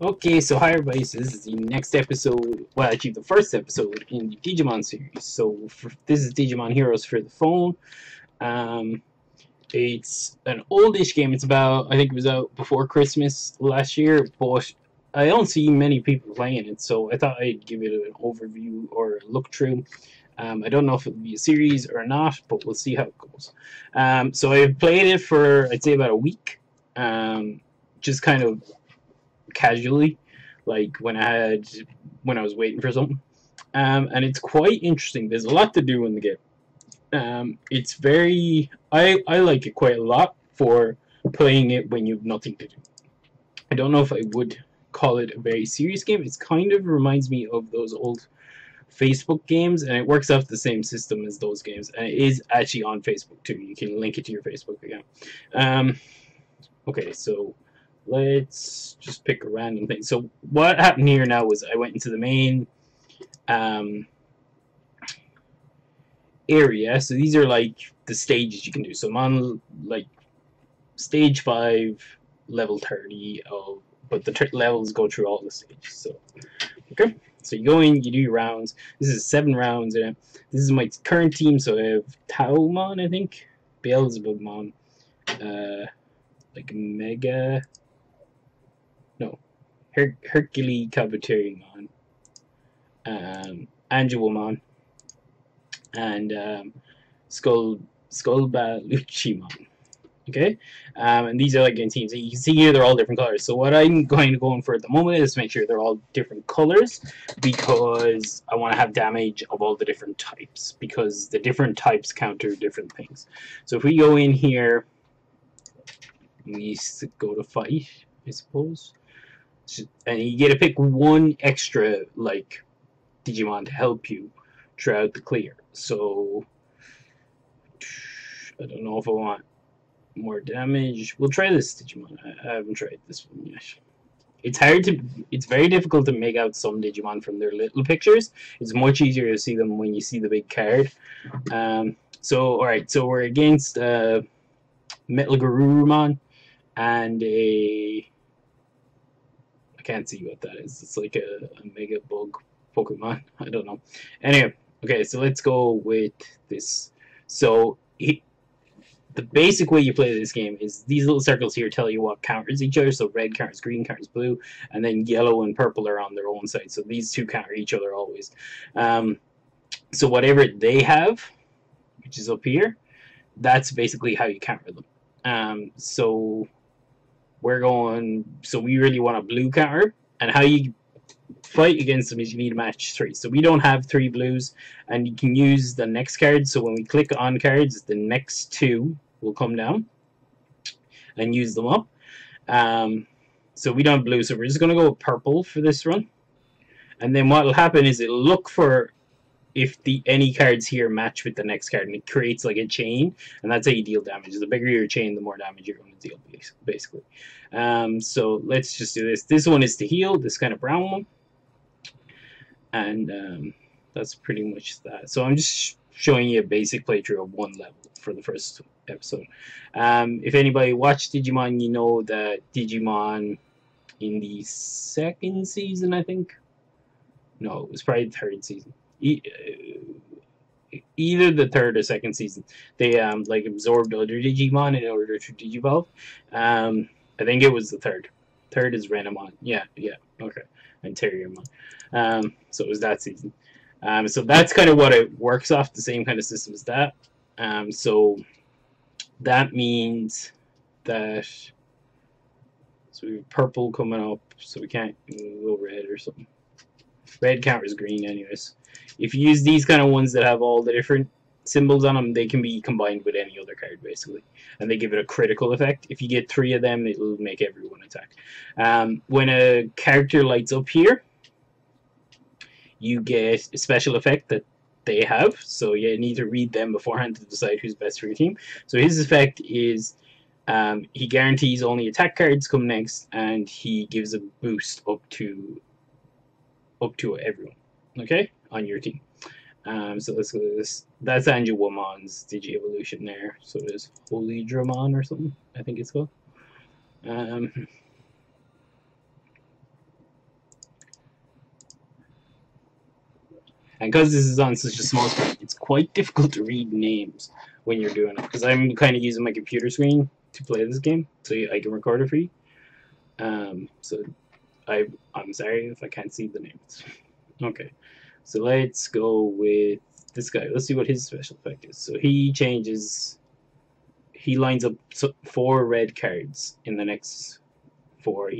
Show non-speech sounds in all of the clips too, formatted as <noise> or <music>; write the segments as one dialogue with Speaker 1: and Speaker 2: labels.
Speaker 1: Okay, so hi everybody, so this is the next episode, well actually the first episode in the Digimon series. So for, this is Digimon Heroes for the phone. Um, it's an oldish game, it's about, I think it was out before Christmas last year, but I don't see many people playing it, so I thought I'd give it an overview or a look through. Um, I don't know if it'll be a series or not, but we'll see how it goes. Um, so I've played it for, I'd say about a week. Um, just kind of casually, like when I had when I was waiting for something. Um, and it's quite interesting. There's a lot to do in the game. Um, it's very I I like it quite a lot for playing it when you've nothing to do. I don't know if I would call it a very serious game. It's kind of reminds me of those old Facebook games, and it works off the same system as those games, and it is actually on Facebook too. You can link it to your Facebook account. Um, okay, so let's just pick a random thing. So what happened here now was I went into the main um, area. So these are like the stages you can do. So I'm on like stage 5, level 30 of, but the levels go through all the stages. So, okay. So you go in, you do your rounds. This is seven rounds. And this is my current team. So I have Taomon, I think. Beelzebubmon. Uh, like Mega no, Her Hercule Kabuterimon, um, Angewomon, and um, Skull Skullbaluchimon. Okay, um, and these are like in teams. You can see here they're all different colors. So what I'm going to go in for at the moment is make sure they're all different colors because I want to have damage of all the different types because the different types counter different things. So if we go in here, we go to fight, I suppose and you get to pick one extra like Digimon to help you throughout the clear. So I don't know if I want more damage. We'll try this Digimon. I, haven't tried this one yet. It's hard to, it's very difficult to make out some Digimon from their little pictures. It's much easier to see them when you see the big card. Um, so, alright, so we're against uh, Metal Garurumon and a can't see what that is. It's like a, a mega bug Pokemon. <laughs> I don't know. Anyway, okay, so let's go with this. So he, the basic way you play this game is these little circles here tell you what counters each other. So red counters green, counters blue, and then yellow and purple are on their own side. So these two counter each other always. Um, so whatever they have, which is up here, that's basically how you counter them. Um, so we're going, so we really want a blue counter, and how you fight against them is you need a match three. So we don't have three blues, and you can use the next card, so when we click on cards, the next two will come down and use them up. Um, so we don't have blue, so we're just going to go purple for this run. And then what will happen is it'll look for if the any cards here match with the next card, and it creates like a chain, and that's how you deal damage. The bigger your chain, the more damage you're going to deal, basically. Um, so let's just do this. This one is to heal, this kind of brown one, and um, that's pretty much that. So I'm just showing you a basic playthrough of one level for the first episode. Um, if anybody watched Digimon, you know that Digimon in the second season, I think. No, it was probably the third season either the third or second season, they um, like absorbed other Digimon in order to digivolve. Um, I think it was the third. Third is Renamon. Yeah, yeah, okay. And Terriermon. Um, so it was that season. Um, so that's kind of what it works off, the same kind of system as that. Um, so that means that so we have purple coming up, so we can't go red or something. Red counters green anyways. If you use these kind of ones that have all the different symbols on them, they can be combined with any other card, basically. And they give it a critical effect. If you get three of them, it'll make everyone attack. Um, when a character lights up here, you get a special effect that they have. So you need to read them beforehand to decide who's best for your team. So his effect is um, he guarantees only attack cards come next, and he gives a boost up to up to everyone. Okay, on your team. Um, so let's go to this. That's Angie Woman's Digi Evolution there. So it is Holydramon or something, I think it's called. Um, and because this is on such a small screen, it's quite difficult to read names when you're doing it. Because I'm kind of using my computer screen to play this game, so I can record it for you. Um, so I, I'm sorry if I can't see the names. <laughs> okay so let's go with this guy. Let's see what his special effect is. So he changes, he lines up four red cards in the next four,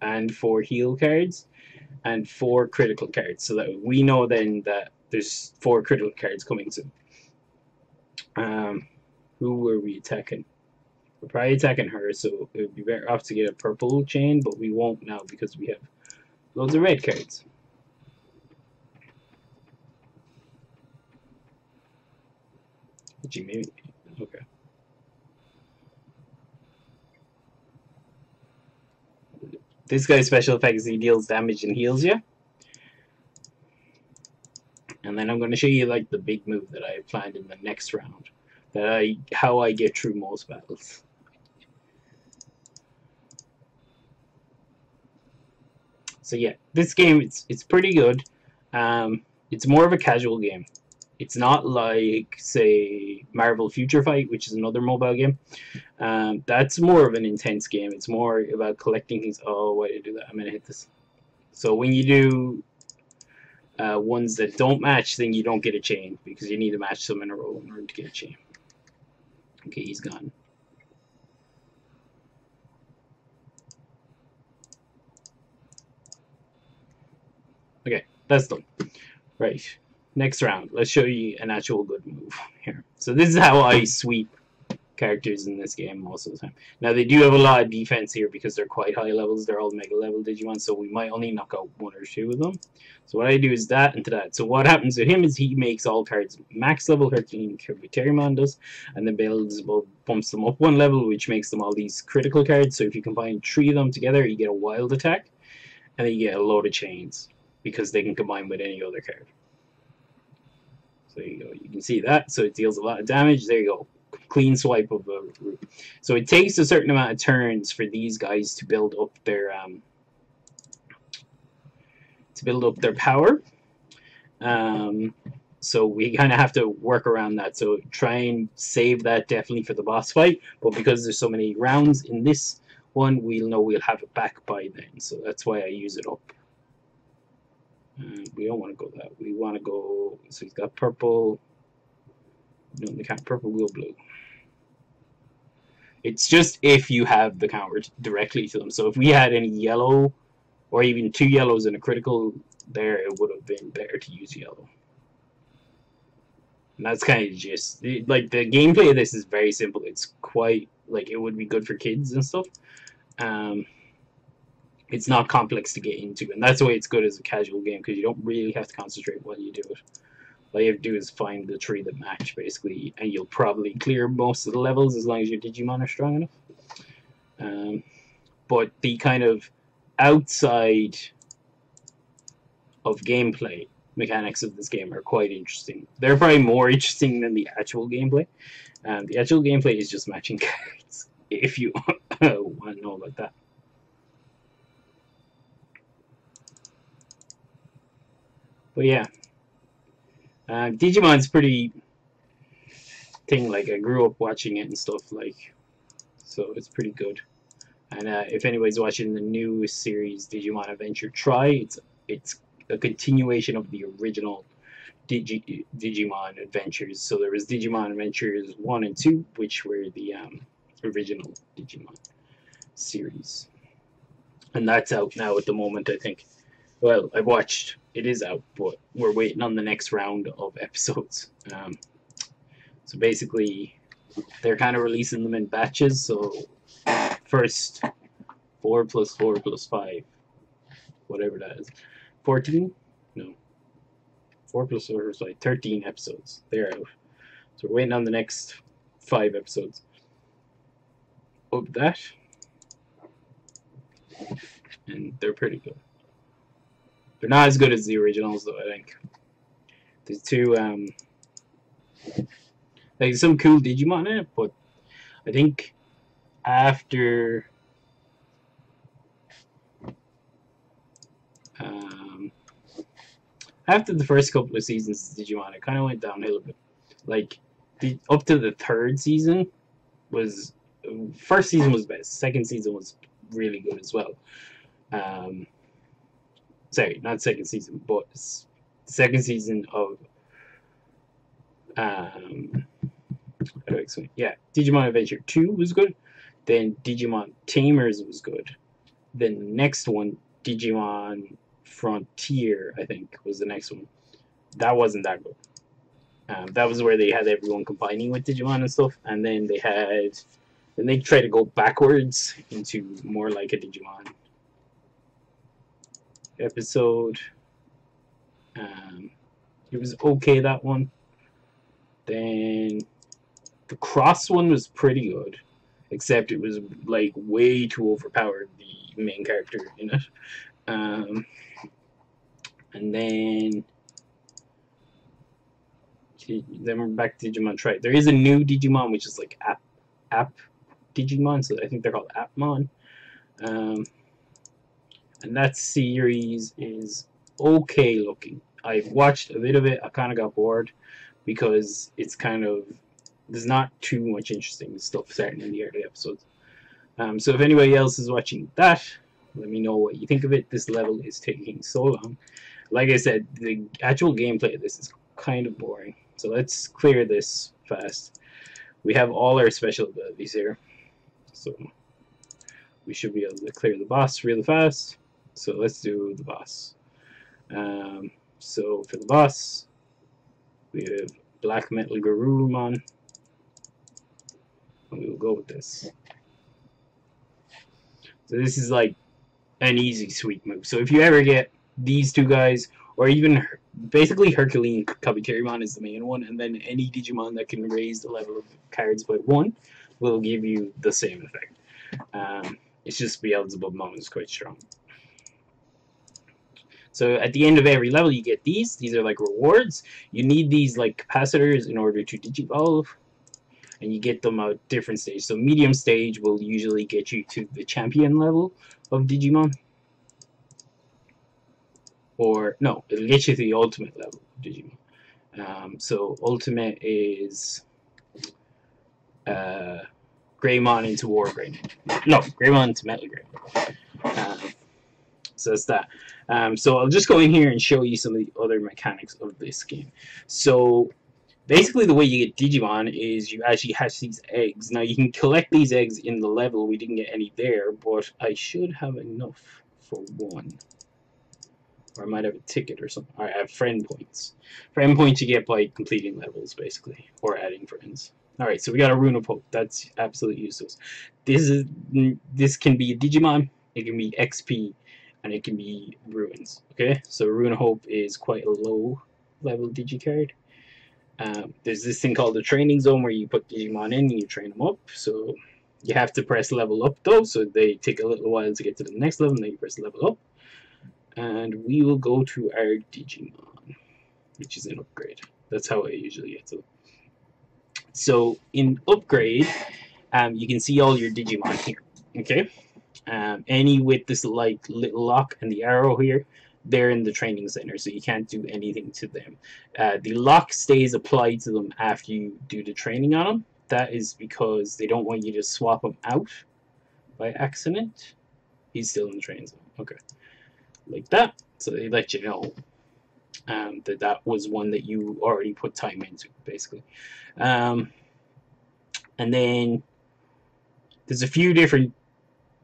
Speaker 1: and four heal cards, and four critical cards. So that we know then that there's four critical cards coming soon. Um, who were we attacking? We're probably attacking her, so it would be better off to get a purple chain, but we won't now because we have loads of red cards. Gee, maybe, okay. This guy's special effect is he deals damage and heals you. And then I'm going to show you like the big move that I planned in the next round. That I how I get through most battles. So yeah, this game it's it's pretty good. Um, it's more of a casual game. It's not like say Marvel Future Fight, which is another mobile game. Um, that's more of an intense game. It's more about collecting things. Oh, why did I do that? I'm gonna hit this. So when you do uh, ones that don't match, then you don't get a chain because you need to match them in a row in order to get a chain. Okay, he's gone. Okay, that's done. Right, next round. Let's show you an actual good move <laughs> here. So this is how I sweep characters in this game most of the time. Now they do have a lot of defense here because they're quite high levels. They're all mega level Digimon, so we might only knock out one or two of them. So what I do is that and to that. So what happens to him is he makes all cards max level, Herculean Kabuterimon does, and then builds bumps them up one level, which makes them all these critical cards. So if you combine three of them together, you get a wild attack, and then you get a load of chains because they can combine with any other card. So you go. You can see that. So it deals a lot of damage. There you go. Clean swipe of a root. So it takes a certain amount of turns for these guys to build up their um, to build up their power. Um, so we <laughs> kind of have to work around that. So try and save that definitely for the boss fight. But because there's so many rounds in this one, we'll know we'll have it back by then. So that's why I use it up. Uh, we don't want to go that. We want to go. So he's got purple. No, the count purple, will blue. It's just if you have the counter directly to them. So if we had any yellow, or even two yellows and a critical there, it would have been better to use yellow. And that's kind of just like the gameplay of this is very simple. It's quite like it would be good for kids and stuff. Um, it's not complex to get into, and that's why it's good as a casual game because you don't really have to concentrate while you do it. All you have to do is find the tree that match, basically, and you'll probably clear most of the levels as long as your Digimon are strong enough. Um, but the kind of outside of gameplay mechanics of this game are quite interesting. They're probably more <laughs> interesting than the actual gameplay. Um, the actual gameplay is just matching <laughs> cards, if you <laughs> want to know about that. But yeah, uh, Digimon's pretty thing. Like I grew up watching it and stuff. Like, so it's pretty good. And uh, if anybody's watching the new series Digimon Adventure Tri, it's it's a continuation of the original Digi Digimon Adventures. So there was Digimon Adventures one and two, which were the um, original Digimon series, and that's out now at the moment. I think. Well, I've watched it is out, but we're waiting on the next round of episodes. Um, so basically, they're kind of releasing them in batches. So first, four plus four plus five, whatever that is, fourteen. No, four plus four is like thirteen episodes. They're out. So we're waiting on the next five episodes of that, and they're pretty good. They're not as good as the originals, though, I think. There's two, um... Like, some cool Digimon in it, but I think after... Um, after the first couple of seasons of Digimon, it kind of went downhill a bit. Like the up to the third season was first season was best. Second season was really good as well. Um, sorry, not second season, but second season of um, how do I explain? Yeah, Digimon Adventure 2 was good. Then Digimon Tamers was good. Then the next one, Digimon Frontier, I think, was the next one. That wasn't that good. Um, that was where they had everyone combining with Digimon and stuff, and then they had, then they tried to go backwards into more like a Digimon episode. Um, it was okay that one. Then the cross one was pretty good, except it was like way too overpowered. The main character in it, um, and then then we're back to Digimon Tri. There is a new Digimon which is like app app Digimon, so I think they're called Appmon. Um, and that series is okay looking. I've watched a bit of it. I kind of got bored because it's kind of there's not too much interesting stuff starting in the early episodes. Um, so if anybody else is watching that, let me know what you think of it. This level is taking so long. Like I said, the actual gameplay of this is kind of boring. So let's clear this fast. We have all our special abilities here. So we should be able to clear the boss really fast. So let's do the boss. Um, so for the boss, we have Black Metal Garurumon. And we will go with this. So this is like an easy sweep move. So if you ever get these two guys, or even basically Herculean Kabuterimon is the main one, and then any Digimon that can raise the level of cards by one will give you the same effect. Um, it's just Beelzebubmon is quite strong. So at the end of every level you get these. These are like rewards. You need these like capacitors in order to digivolve. And you get them at different stages. So medium stage will usually get you to the champion level of Digimon. Or, no, it'll get you to the ultimate level of Digimon. Um, so ultimate is uh, Greymon into War Greymon. No, Greymon into Metal Greymon. Um, so that. Um, so I'll just go in here and show you some of the other mechanics of this game. So basically the way you get Digimon is you actually hatch these eggs. Now you can collect these eggs in the level. We didn't get any there, but I should have enough for one. Or I might have a ticket or something. I have friend points. Friend points you get by completing levels, basically, or adding friends. Alright, so we got a Rune of. That's absolutely useless. This is this can be a Digimon, it can be XP, and it can be ruins. Okay, so Rune Hope is quite a low level digicard. Um, there's this thing called the training zone where you put Digimon in and you train them up. So you have to press level up though, so they take a little while to get to the next level, and then you press level up. And we will go to our Digimon, which is an upgrade. That's how I usually get to. So in upgrade, um, you can see all your Digimon here. Okay, um, any with this like little lock and the arrow here, they're in the training center, so you can't do anything to them. Uh, the lock stays applied to them after you do the training on them. That is because they don't want you to swap them out by accident. He's still in the training zone. Okay. Like that. So they let you know um, that that was one that you already put time into, basically. Um, and then there's a few different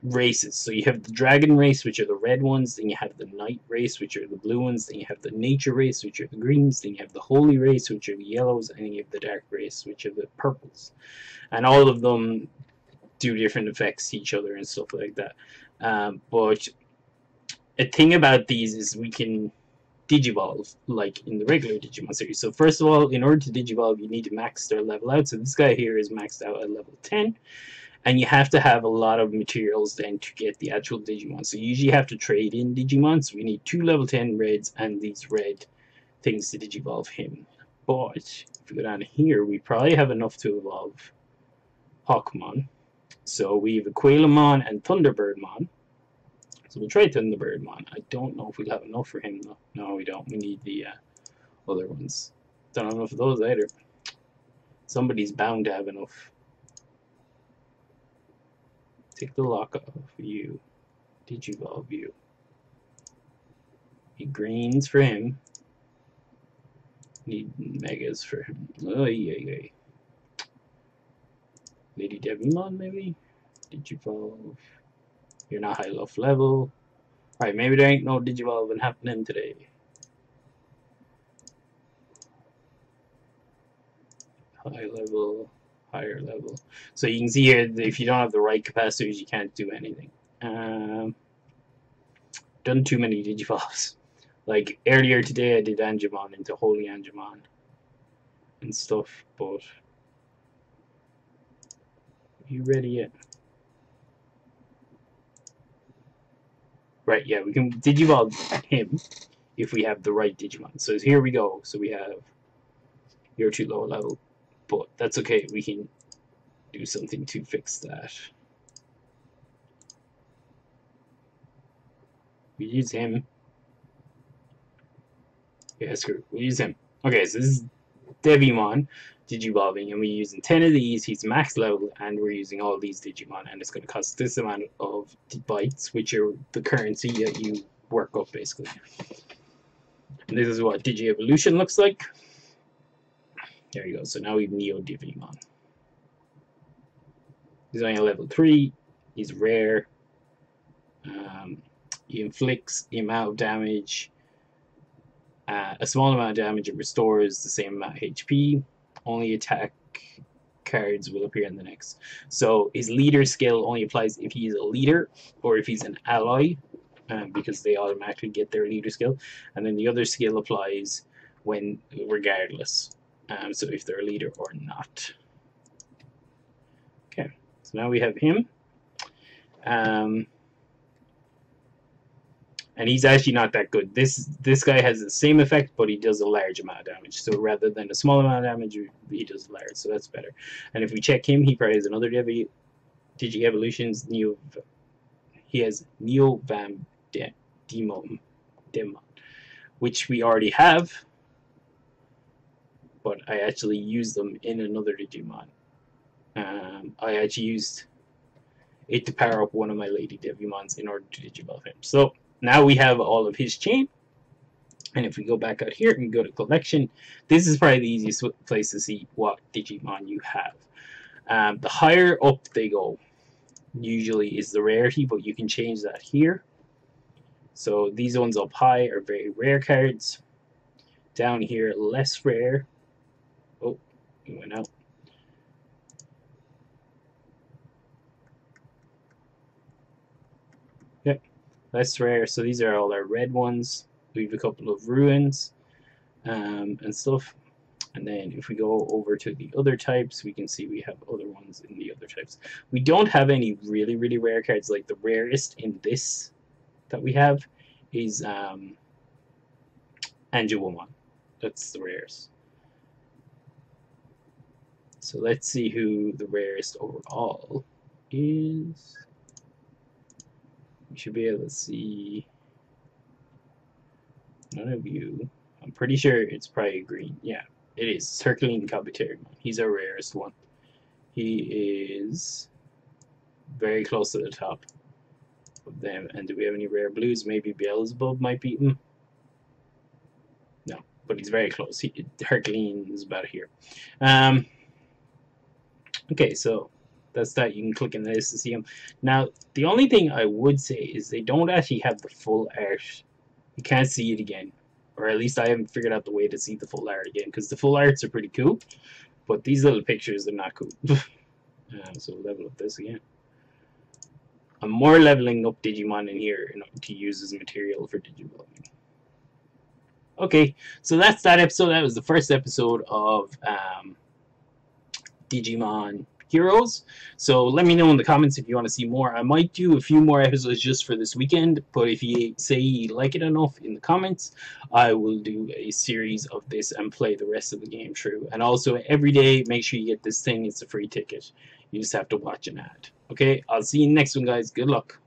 Speaker 1: races. So you have the dragon race, which are the red ones, then you have the knight race, which are the blue ones, then you have the nature race, which are the greens, then you have the holy race, which are the yellows, and you have the dark race, which are the purples. And all of them do different effects to each other and stuff like that. Um, but a thing about these is we can digivolve like in the regular Digimon series. So first of all, in order to digivolve, you need to max their level out. So this guy here is maxed out at level 10 and you have to have a lot of materials then to get the actual Digimon. So you usually have to trade in Digimon. So we need two level 10 reds and these red things to Digivolve him. But if we go down here, we probably have enough to evolve Hawkmon. So we have Aquilamon and Thunderbirdmon. So we'll try Thunderbirdmon. I don't know if we'll have enough for him though. No, we don't. We need the uh, other ones. Don't have enough of those either. Somebody's bound to have enough. Take the lock off you. Digivolve you. Need greens for him. Need megas for him. Oh yeah, yeah. Lady Devimon maybe? Digivolve. You're not high enough level. Alright, maybe there ain't no Digivolving happening today. High level, higher level. So you can see here, if you don't have the right capacitors, you can't do anything. Um, done too many Digivolves. <laughs> Like, earlier today I did Angemon into Holy Angemon and stuff, but... You ready yet? Right, yeah, we can Digivolve him if we have the right Digimon. So here we go. So we have you're too low level, but that's okay. We can do something to fix that. We use him. Yeah, screw. We use him. Okay, so this is Devimon. Digivolving and we're using 10 of these, he's max level and we're using all these Digimon and it's going to cost this amount of bytes which are the currency that you work up basically. And this is what Digi-Evolution looks like. There you go, so now we have Neo Devimon. He's only level 3, he's rare, um, he inflicts the amount of damage, uh, a small amount of damage and restores the same amount of HP only attack cards will appear in the next. So his leader skill only applies if he is a leader or if he's an ally, um, because they automatically get their leader skill. And then the other skill applies when regardless. Um, so if they're a leader or not. Okay, so now we have him. Um, and he's actually not that good. This this guy has the same effect, but he does a large amount of damage. So rather than a small amount of damage, he does large. So that's better. And if we check him, he probably has another Digi, Digi Evolutions Neo. He has Neo Vam De, Demon, Demon, which we already have. But I actually used them in another Digimon. Um, I actually used it to power up one of my Lady Devimons in order to Digivolve him. So now we have all of his chain. And if we go back out here and go to collection, this is probably the easiest place to see what Digimon you have. Um, the higher up they go, usually is the rarity, but you can change that here. So these ones up high are very rare cards. Down here, less rare. Oh, it went out. Yep, that's rare. So these are all our red ones. We have a couple of ruins um, and stuff. And then if we go over to the other types, we can see we have other ones in the other types. We don't have any really, really rare cards. Like the rarest in this that we have is um, Angewomon. That's the rarest. So let's see who the rarest overall is. You should be able to see none of you. I'm pretty sure it's probably green. Yeah, it is. Herculean Kabuterimon. He's our rarest one. He is very close to the top of them. And do we have any rare blues? Maybe Beelzebub might beat him. No, but he's very close. He, Herculean is about here. Um, okay, so that's that. You can click in this to see them. Now, the only thing I would say is they don't actually have the full art. You can't see it again. Or at least I haven't figured out the way to see the full art again. Because the full arts are pretty cool. But these little pictures are not cool. <laughs> so level up this again. I'm more leveling up Digimon in here to use as material for Digivolving. Okay, so that's that episode. That was the first episode of um, Digimon heroes. So let me know in the comments if you want to see more. I might do a few more episodes just for this weekend, but if you say you like it enough in the comments, I will do a series of this and play the rest of the game through. And also every day, make sure you get this thing. It's a free ticket. You just have to watch an ad. Okay, I'll see you next one, guys. Good luck.